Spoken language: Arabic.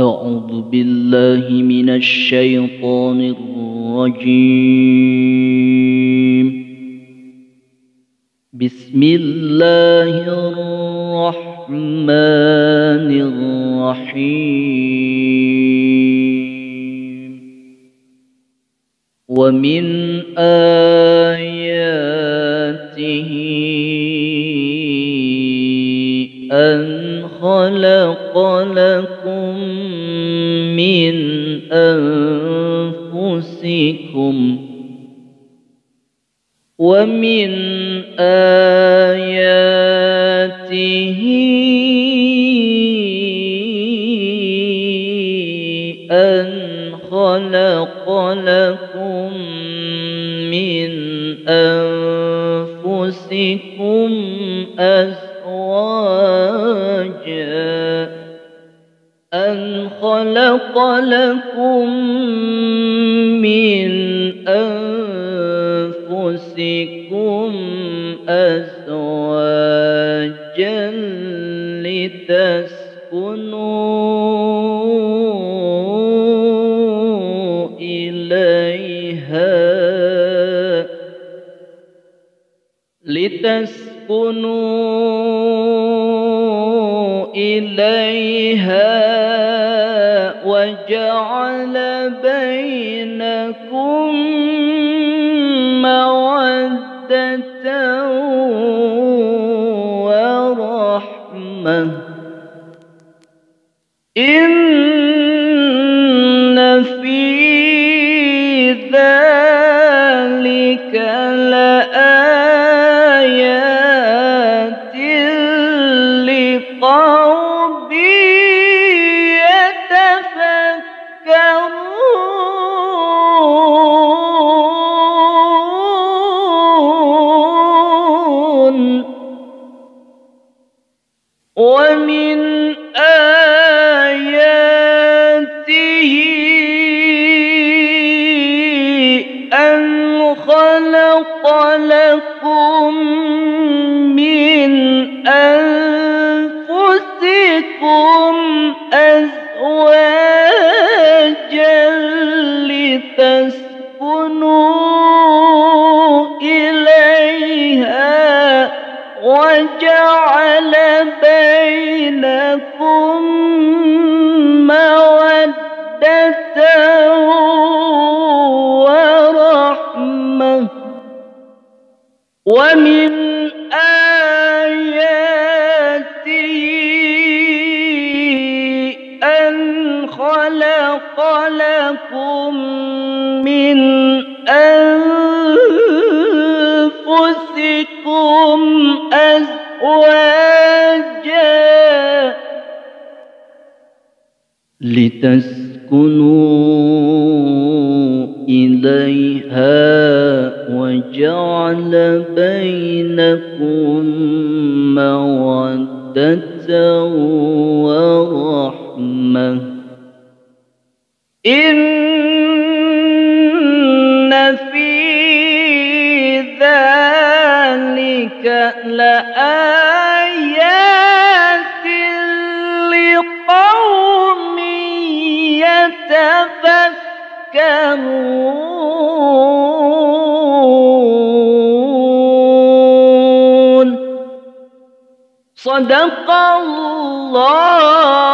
أعوذ بالله من الشيطان الرجيم. بسم الله الرحمن الرحيم. ومن آياته أن خلق لكم من أنفسكم ومن آياته أن خلق لكم من أنفسكم أن خلق لكم من أنفسكم أزواجا لتسكنوا إليها لتسكنوا إليها وجعل بينكم مودة ورحمة. ومن آياته أن خلق لكم من أنفسكم أزواجا لتسكنوا إليها وجعل ومن آياته أن خلق لكم من أنفسكم أزواجا لتسكنوا مودة صدق الله.